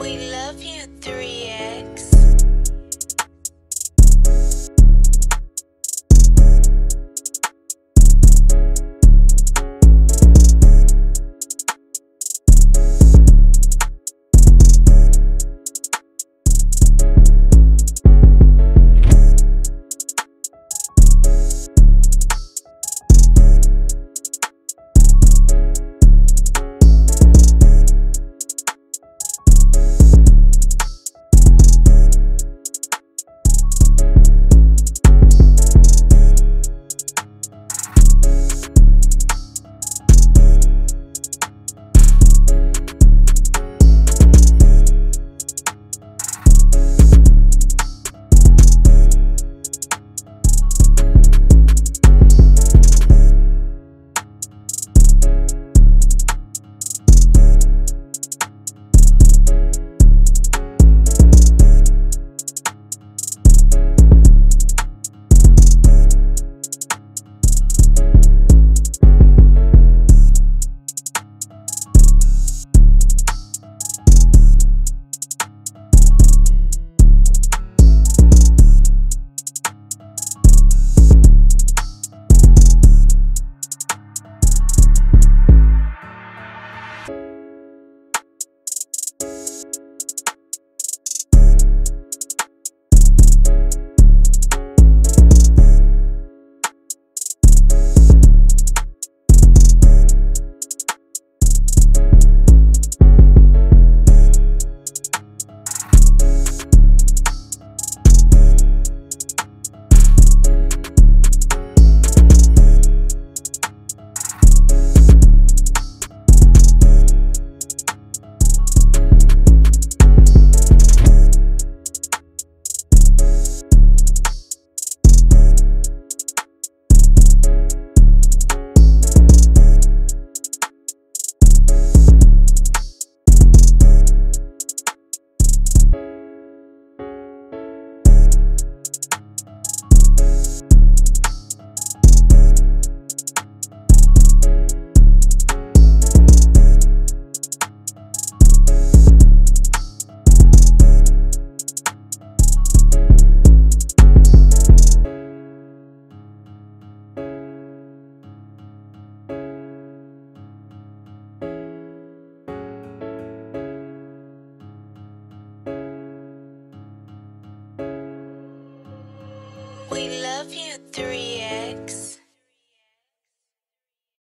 We love you, 3x. love you, 3X.